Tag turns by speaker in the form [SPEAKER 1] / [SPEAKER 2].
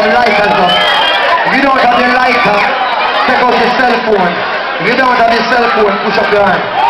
[SPEAKER 1] time, can lighters up? If you don't have your lighter, take out your cell phone. If you don't have your cell phone, push up your hand.